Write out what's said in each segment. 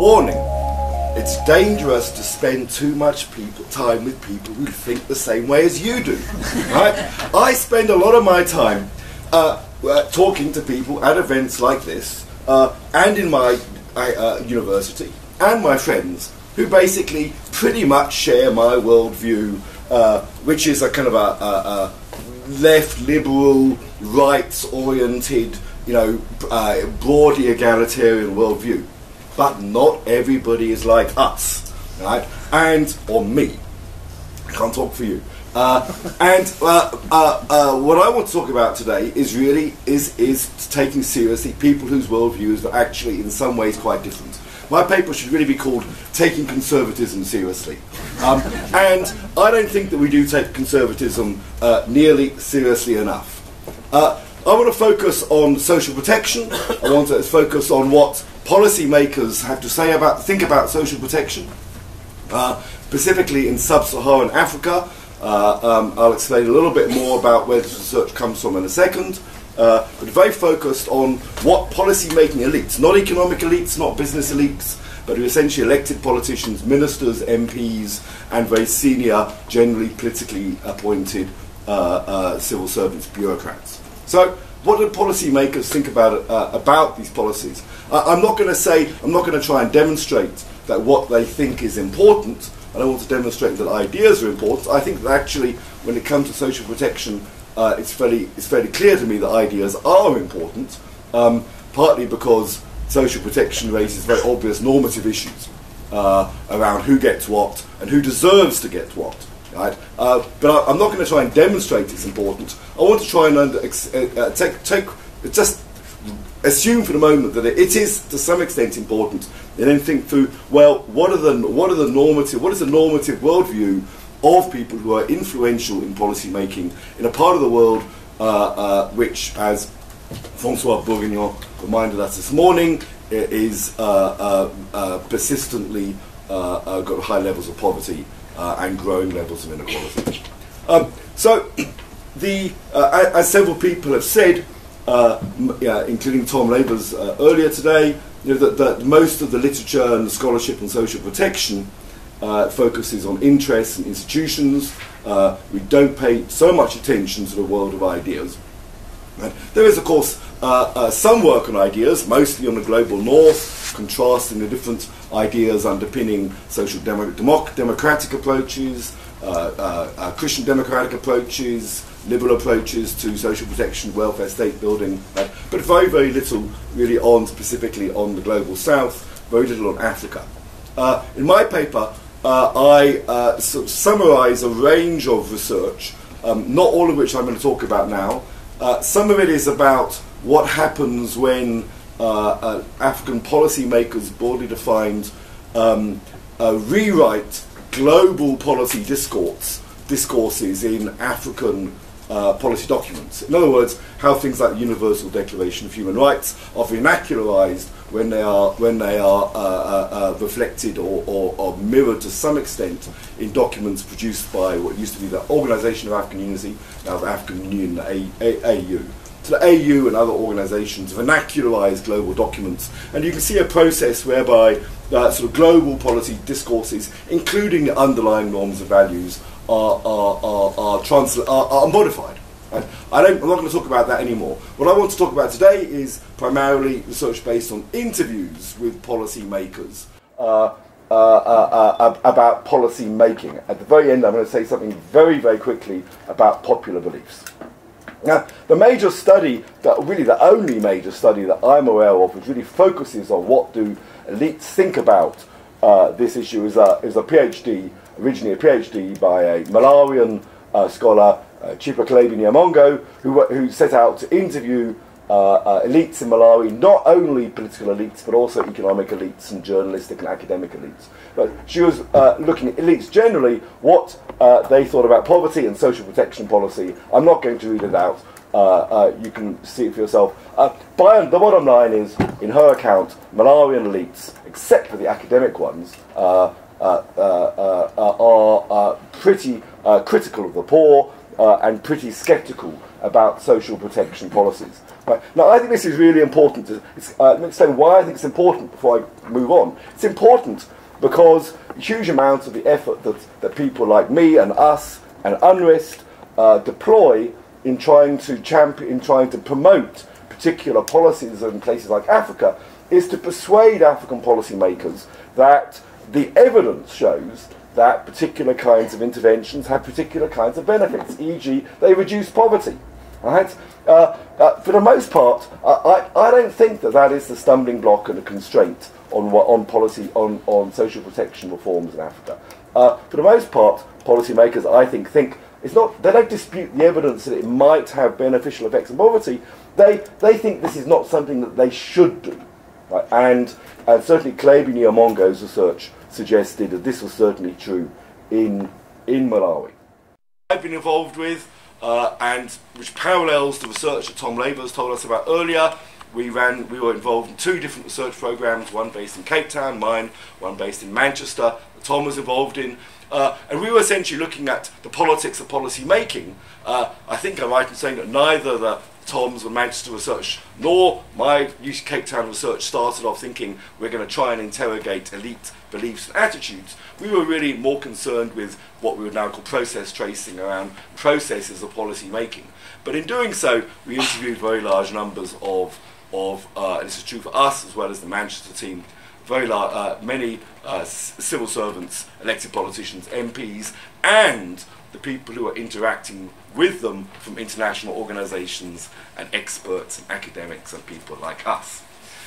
warning. It's dangerous to spend too much people, time with people who think the same way as you do. Right? I spend a lot of my time uh, uh, talking to people at events like this uh, and in my uh, university and my friends who basically pretty much share my worldview, uh, which is a kind of a, a, a left liberal, rights oriented, you know, uh, broadly egalitarian worldview but not everybody is like us, right? And or me. I can't talk for you. Uh, and uh, uh, uh, what I want to talk about today is really is is taking seriously people whose worldviews are actually in some ways quite different. My paper should really be called "Taking Conservatism Seriously," um, and I don't think that we do take conservatism uh, nearly seriously enough. Uh, I want to focus on social protection. I want to focus on what policymakers have to say about, think about social protection, uh, specifically in sub-Saharan Africa. Uh, um, I'll explain a little bit more about where this research comes from in a second. Uh, but very focused on what policy-making elites, not economic elites, not business elites, but essentially elected politicians, ministers, MPs, and very senior, generally politically appointed uh, uh, civil servants, bureaucrats. So what do policymakers think about uh, about these policies? Uh, I'm not going to say I'm not going to try and demonstrate that what they think is important. I don't want to demonstrate that ideas are important. I think that actually, when it comes to social protection, uh, it's fairly it's fairly clear to me that ideas are important. Um, partly because social protection raises very obvious normative issues uh, around who gets what and who deserves to get what right? Uh, but I, am not going to try and demonstrate it's important. I want to try and under, uh, uh, take, take, just assume for the moment that it is to some extent important, and then think through, well, what are the, what are the normative, what is the normative worldview of people who are influential in policy making in a part of the world uh, uh, which, as Francois Bourguignon reminded us this morning, is uh, persistently got high levels of poverty uh, and growing levels of inequality. Um, so, the, uh, as several people have said, uh, yeah, including Tom Lavers uh, earlier today, you know, that, that, most of the literature and the scholarship on social protection uh, focuses on interests and institutions. We don't pay so much attention to the world of ideas. Right? There is, of course, uh, uh, some work on ideas, mostly on the global north, contrasting the different ideas underpinning social demo democ democratic approaches, uh, uh, uh, Christian democratic approaches, liberal approaches to social protection, welfare state building, but very, very little really on specifically on the global south, very little on Africa. in my paper, I sort of summarize a range of research, um, not all of which I'm going to talk about now. some of it is about what happens when uh, uh, African policymakers, broadly defined, um, uh, rewrite global policy discourse, discourses in African uh, policy documents. In other words, how things like the Universal Declaration of Human Rights are vernacularized when they are when they are uh, uh, uh, reflected or, or, or, mirrored to some extent in documents produced by what used to be the Organization of African Unity, now the African Union, the AU to the AU and other organisations vernacularize global documents. And you can see a process whereby uh, sort of global policy discourses, including the underlying norms and values, are, are, are, are, transla- are, are modified. I don't, I'm not going to talk about that anymore. What I want to talk about today is primarily research based on interviews with policymakers. Uh, uh, uh, uh, about policy making. At the very end, I'm going to say something very, very quickly about popular beliefs. Now, the major study, that really the only major study that I'm aware of, which really focuses on what do elites think about uh, this issue, is a, is a PhD, originally a PhD by a Malawian uh, scholar, uh, Chippa Kalebe Nyamongo, who, who set out to interview uh, uh, elites in Malawi, not only political elites, but also economic elites and journalistic and academic elites. But she was uh, looking at elites generally, what uh, they thought about poverty and social protection policy. I'm not going to read it out. Uh, uh, you can see it for yourself. by the bottom line is, in her account, Malawian elites, except for the academic ones, are pretty critical of the poor and pretty sceptical about social protection policies. Right. Now, I think this is really important. To, uh, let me explain why I think it's important before I move on. It's important because huge amounts of the effort that, that people like me and us and UNRISD uh, deploy in trying to champion, in trying to promote particular policies in places like Africa is to persuade African policymakers that the evidence shows that particular kinds of interventions have particular kinds of benefits, e.g., they reduce poverty. Right? Uh, uh, for the most part, uh, I, I don't think that that is the stumbling block and a constraint on, on policy, on, on social protection reforms in Africa. Uh, for the most part, policymakers, I think, think it's not, they don't dispute the evidence that it might have beneficial effects on poverty. They, they think this is not something that they should do. Right? And, and certainly Kalebe Nyamongo's research suggested that this was certainly true in, in Malawi. I've been involved with, uh, and which parallels the research that Tom Lavers told us about earlier. We ran, we were involved in two different research programs, one based in Cape Town, mine, one based in Manchester, that Tom was involved in. Uh, and we were essentially looking at the politics of policy making. Uh, I think I'm right in saying that neither the Tom's or Manchester research, nor my Cape Town research started off thinking we're going to try and interrogate elite beliefs and attitudes. We were really more concerned with what we would now call process tracing around processes of policy making. But in doing so, we interviewed very large numbers of, of uh, and this is true for us as well as the Manchester team, very large, uh, many uh, civil servants, elected politicians, MPs, and the people who are interacting with them from international organizations and experts and academics and people like us.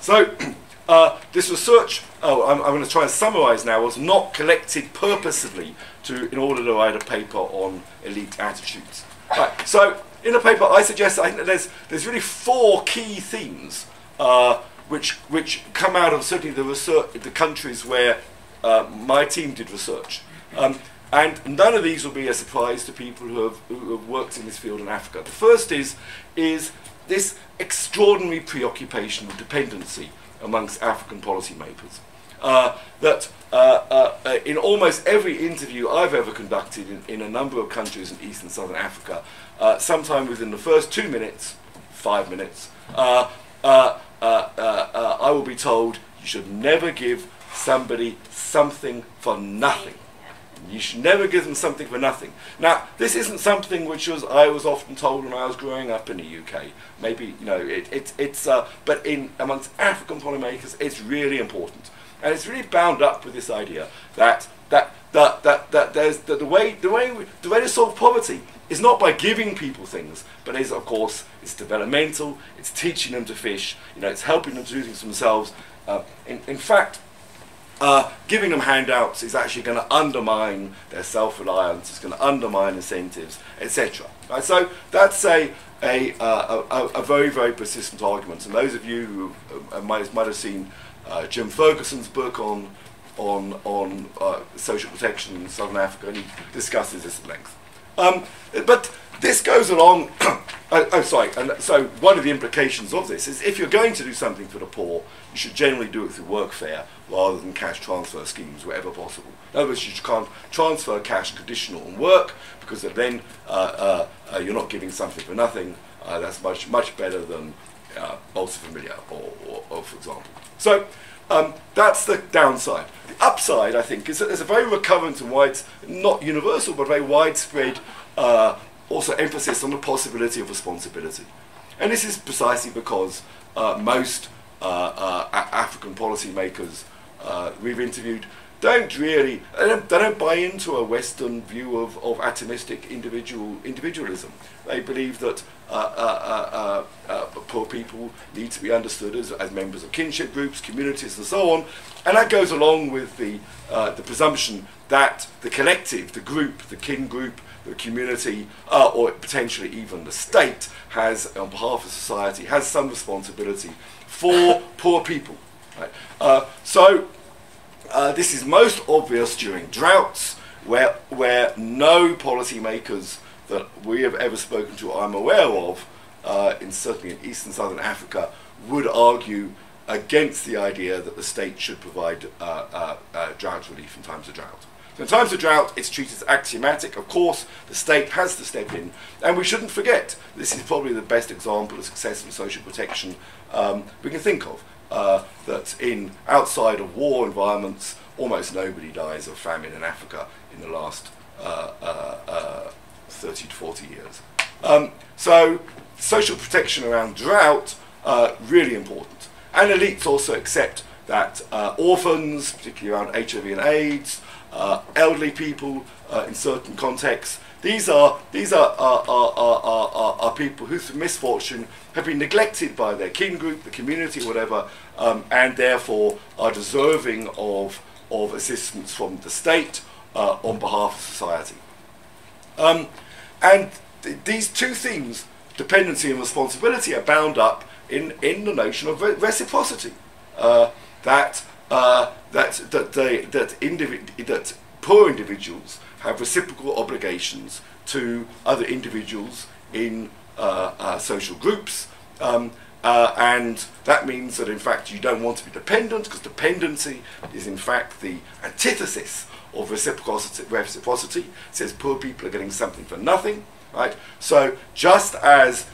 So uh, this research, oh, I'm, I'm going to try and summarize now, was not collected purposely to, in order to write a paper on elite attitudes. Right, so in the paper I suggest, I think that there's, there's really four key themes uh, which, which come out of certainly the research, the countries where uh, my team did research. Um, and none of these will be a surprise to people who have, who have worked in this field in Africa. The first is, is this extraordinary preoccupation with dependency amongst African policymakers. Uh, that uh, uh, uh, in almost every interview I've ever conducted in, in, a number of countries in East and Southern Africa, uh, sometime within the first two minutes, five minutes, uh, I will be told you should never give somebody something for nothing. You should never give them something for nothing. Now, this isn't something which was I was often told when I was growing up in the UK. Maybe you know it, it it's uh, but in amongst African policymakers, it's really important, and it's really bound up with this idea that that that that, that there's that the way the way we, the way to solve poverty is not by giving people things, but is of course it's developmental. It's teaching them to fish. You know, it's helping them to do things themselves. Uh, in, in fact, uh, giving them handouts is actually going to undermine their self-reliance, it's going to undermine incentives, etc. Right? So that's a, a, uh, a, a, very, very persistent argument. And those of you who uh, might, might have seen uh, Jim Ferguson's book on, on, on uh, social protection in Southern Africa, and he discusses this at length. Um, but this goes along, oh, oh, sorry, and so one of the implications of this is if you're going to do something for the poor, you should generally do it through workfare rather than cash transfer schemes wherever possible. In other words, you can't transfer cash conditional on work because then uh, uh, uh, you're not giving something for nothing. Uh, that's much, much better than uh, Bolsa Familia, or, or, or, for example. So um, that's the downside. The upside, I think, is that there's a very recurrent and wide, not universal, but very widespread uh, also emphasis on the possibility of responsibility. And this is precisely because uh, most uh, uh, African policymakers uh, we've interviewed don't really they don't, they don't, buy into a Western view of, of atomistic individual individualism. They believe that uh, uh, uh, uh, poor people need to be understood as, as members of kinship groups, communities, and so on. And that goes along with the uh, the presumption that the collective, the group, the kin group, the community, uh, or potentially even the state, has on behalf of society has some responsibility for poor people. Right? so uh, this is most obvious during droughts, where, where no policymakers that we have ever spoken to, I'm aware of, uh, in certainly in East and Southern Africa, would argue against the idea that the state should provide uh, uh, uh drought relief in times of drought. So in times of drought, it's treated as axiomatic. Of course, the state has to step in. And we shouldn't forget, this is probably the best example of successful social protection um, we can think of. Uh, that in outside of war environments, almost nobody dies of famine in Africa in the last uh, uh, uh 30 to 40 years. Um, so social protection around drought, uh, really important. And elites also accept that uh, orphans, particularly around HIV and AIDS, elderly people in certain contexts, these are these are are, are, are, are, are people who through misfortune have been neglected by their kin group, the community, whatever, um, and therefore are deserving of of assistance from the state uh, on behalf of society. Um, and th these two themes, dependency and responsibility, are bound up in, in the notion of re reciprocity. Uh, that uh, that that they that individ- that poor individuals have reciprocal obligations to other individuals in uh, uh, social groups. Um, uh, and that means that in fact you don't want to be dependent because dependency is in fact the antithesis of reciprocity. reciprocity. It says poor people are getting something for nothing, right? So just as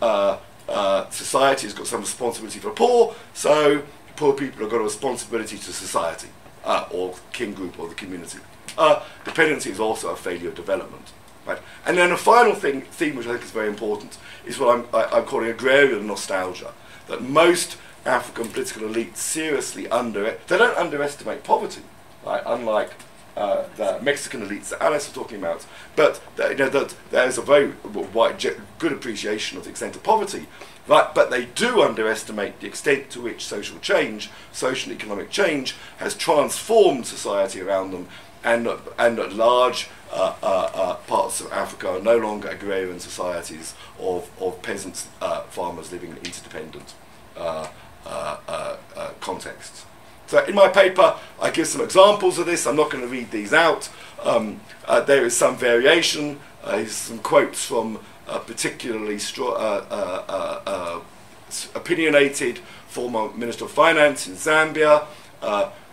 uh, uh, society has got some responsibility for poor, so poor people have got a responsibility to society uh, or kin group or the community. Uh, dependency is also a failure of development. Right? And then a final thing, theme which I think is very important is what I'm, I, i am calling agrarian nostalgia. That most African political elites seriously under they don't underestimate poverty, right? unlike uh, the Mexican elites that Alice was talking about. But you know, that there's a very wide, good appreciation of the extent of poverty. But, but they do underestimate the extent to which social change, social economic change, has transformed society around them and, and large uh, uh, uh, parts of Africa are no longer agrarian societies of, of peasants, uh, farmers living in interdependent uh, contexts. So in my paper, I give some examples of this. I'm not going to read these out. Um, there is some variation. here's some quotes from particularly opinionated former Minister of Finance in Zambia,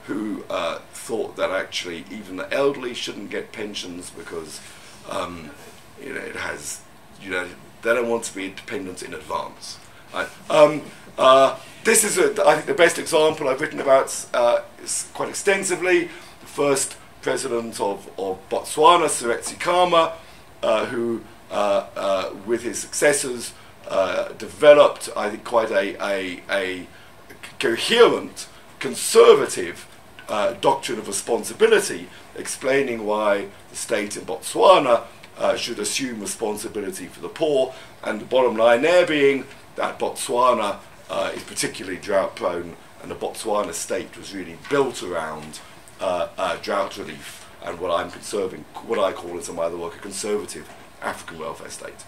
who uh, thought that actually even the elderly shouldn't get pensions because um, you know it has you know they don't want to be dependent in advance. Right? Um, uh, this is a, I think the best example I've written about uh, quite extensively. The first president of, of Botswana, Seretse Khama, uh, who uh, uh, with his successors developed I think quite a, a, a coherent conservative uh, doctrine of responsibility, explaining why the state in Botswana uh, should assume responsibility for the poor, and the bottom line there being that Botswana uh, is particularly drought prone, and the Botswana state was really built around uh, uh, drought relief and what I'm conserving, what I call as in my other work, a conservative African welfare state.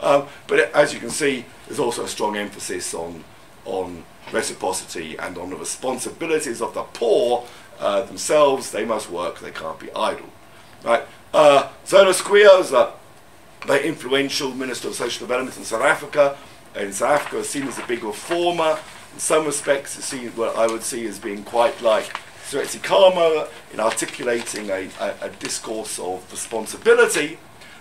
Um, but as you can see, there's also a strong emphasis on on reciprocity and on the responsibilities of the poor uh, themselves. They must work. They can't be idle. Right? Uh, Zola Skweyiya is a very influential Minister of Social Development in South Africa. In South Africa, is seen as a big reformer. In some respects, is seen what I would see as being quite like Seretse Khama in articulating a, a, a discourse of responsibility.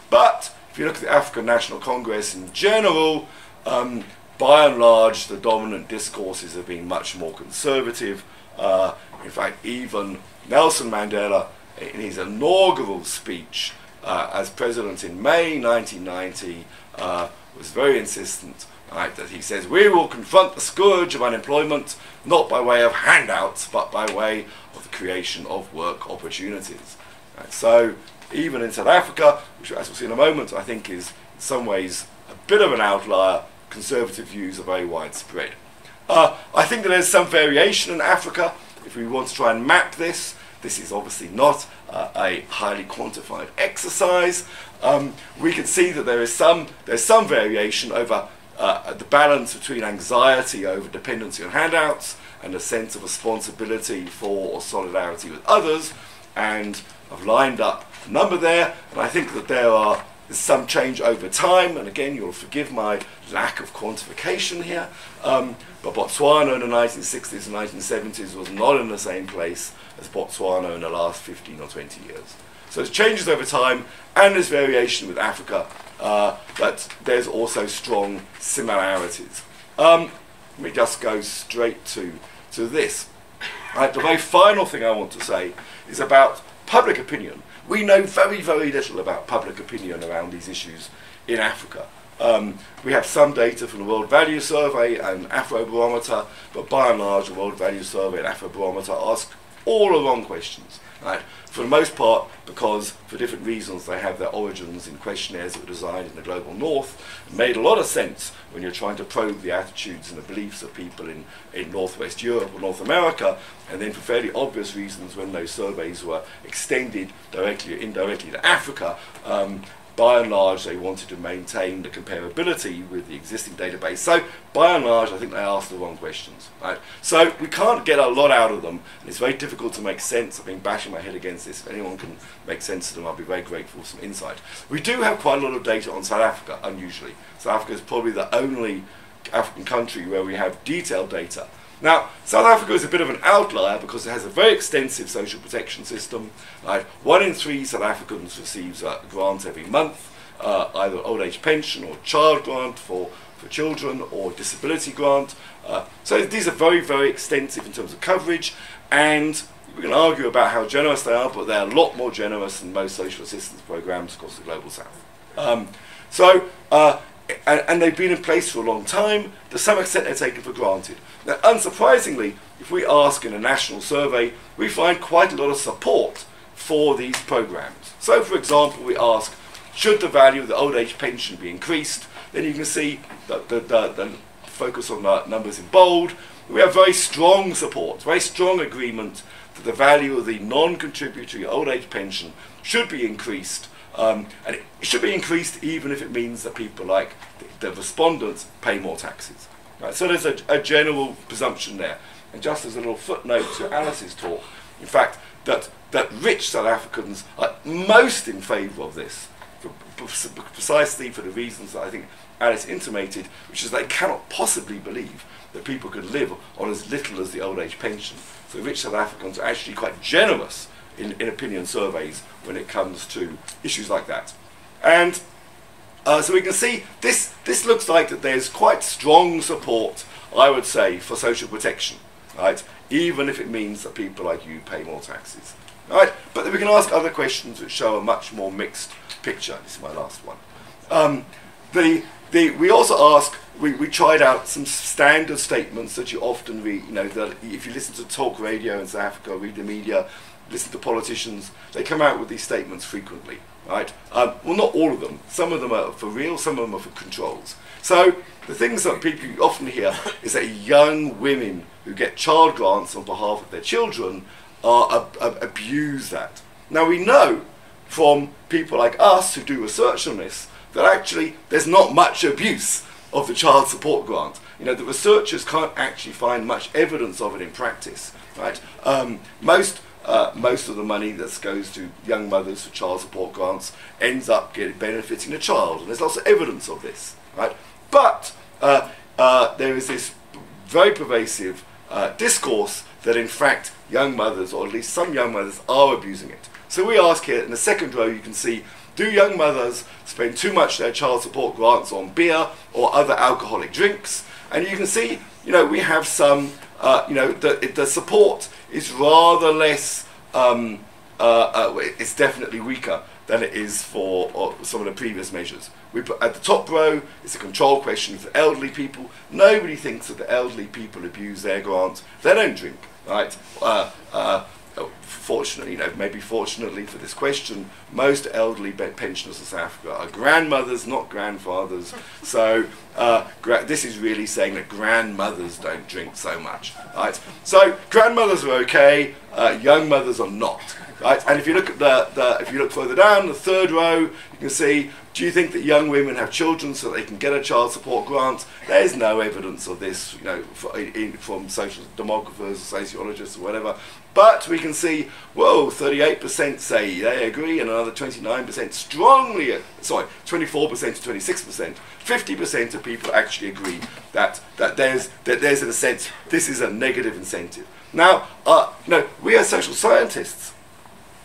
But if you look at the African National Congress in general, um, by and large, the dominant discourses have been much more conservative. Uh, in fact, even Nelson Mandela, in his inaugural speech uh, as president in May 1990, uh, was very insistent right, that he says, We will confront the scourge of unemployment not by way of handouts, but by way of the creation of work opportunities. So, even in South Africa, which, as we'll see in a moment, I think is in some ways a bit of an outlier, conservative views are very widespread. Uh, I think that there's some variation in Africa if we want to try and map this, this is obviously not uh, a highly quantified exercise. Um, we can see that there is some, there's some variation over uh, the balance between anxiety over dependency on handouts and a sense of responsibility for or solidarity with others. And I've lined up a number there, and I think that there are some change over time, and again, you'll forgive my lack of quantification here. Um, but Botswana in the 1960s and 1970s was not in the same place as Botswana in the last 15 or 20 years. So it changes over time, and there's variation with Africa, uh, but there's also strong similarities. Um, let me just go straight to, to this. Right, the very final thing I want to say is about public opinion. We know very, very little about public opinion around these issues in Africa. Um, we have some data from the World Value Survey and Afrobarometer, but by and large, the World Value Survey and Afrobarometer ask all the wrong questions. Right? For the most part, because for different reasons they have their origins in questionnaires that were designed in the global north. It made a lot of sense when you're trying to probe the attitudes and the beliefs of people in, in northwest Europe or North America, and then for fairly obvious reasons when those surveys were extended directly or indirectly to Africa, um, by and large, they wanted to maintain the comparability with the existing database. So, by and large, I think they asked the wrong questions. Right? So, we can't get a lot out of them, and it's very difficult to make sense. I've been bashing my head against this. If anyone can make sense of them, I'll be very grateful for some insight. We do have quite a lot of data on South Africa, unusually. South Africa is probably the only African country where we have detailed data now, South Africa is a bit of an outlier because it has a very extensive social protection system. Right? One in three South Africans receives a grant every month, uh, either old age pension or child grant for, for children or disability grant. Uh, so these are very, very extensive in terms of coverage, and we can argue about how generous they are, but they're a lot more generous than most social assistance programs across the global south. Um, so uh, and, and, they've been in place for a long time. To some extent, they're taken for granted. Now, unsurprisingly, if we ask in a national survey, we find quite a lot of support for these programs. So, for example, we ask, should the value of the old age pension be increased? Then you can see that the, the, the focus on the numbers in bold. We have very strong support, very strong agreement that the value of the non-contributory old age pension should be increased um, and it should be increased even if it means that people like the, the respondents pay more taxes. Right? So there's a, a, general presumption there. And just as a little footnote to Alice's talk, in fact, that, that rich South Africans are most in favour of this, for, precisely for the reasons that I think Alice intimated, which is they cannot possibly believe that people could live on as little as the old age pension. So rich South Africans are actually quite generous in, in opinion surveys when it comes to issues like that. And uh, so we can see this, this looks like that there's quite strong support, I would say, for social protection, right? Even if it means that people like you pay more taxes. Right? But we can ask other questions which show a much more mixed picture. This is my last one. Um, the, the, we also ask, we, we tried out some standard statements that you often read, you know, that if you listen to talk radio in South Africa, read the media, listen to politicians, they come out with these statements frequently, right? Um, well, not all of them. Some of them are for real, some of them are for controls. So the things that people often hear is that young women who get child grants on behalf of their children are abuse that. Now we know from people like us who do research on this that actually there's not much abuse of the child support grant. You know, the researchers can't actually find much evidence of it in practice, right? Um, most uh, most of the money that goes to young mothers for child support grants ends up getting benefiting the child, and there's lots of evidence of this, right? But uh, uh, there is this very pervasive uh, discourse that in fact young mothers, or at least some young mothers, are abusing it. So we ask here in the second row, you can see do young mothers spend too much their child support grants on beer or other alcoholic drinks? And you can see, you know, we have some, uh, you know, the, the support is rather less, um, uh, uh, it's definitely weaker than it is for uh, some of the previous measures. We put at the top row, it's a control question for elderly people. Nobody thinks that the elderly people abuse their grants. They don't drink, right? Uh, fortunately, you know, maybe fortunately for this question, most elderly pensioners in South Africa are grandmothers, not grandfathers. So uh, this is really saying that grandmothers don't drink so much, right? So grandmothers are okay, uh, young mothers are not. Right? And if you look at the, the, if you look further down, the third row, you can see do you think that young women have children so they can get a child support grant? There's no evidence of this, you know, in, from social demographers, sociologists, or whatever. But we can see, whoa, 38% say they agree, and another 29% strongly, sorry, 24% to 26%, 50% of people actually agree that, that, there's, that there's, in a sense, this is a negative incentive. Now, uh, know, we are social scientists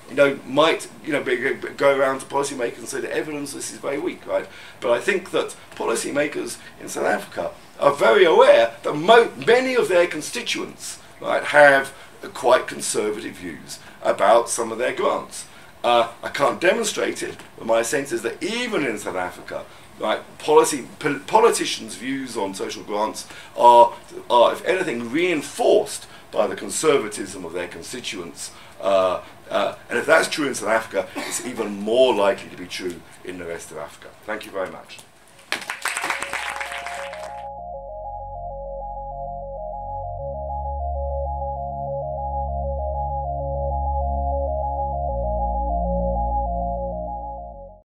you know, might you know be, go around to policymakers and say the evidence this is very weak, right? But I think that policymakers in South Africa are very aware that many of their constituents, right, have quite conservative views about some of their grants. Uh, I can't demonstrate it, but my sense is that even in South Africa, right, policy pol politicians' views on social grants are, are, if anything, reinforced by the conservatism of their constituents. Uh, uh, and if that's true in South Africa, it's even more likely to be true in the rest of Africa. Thank you very much.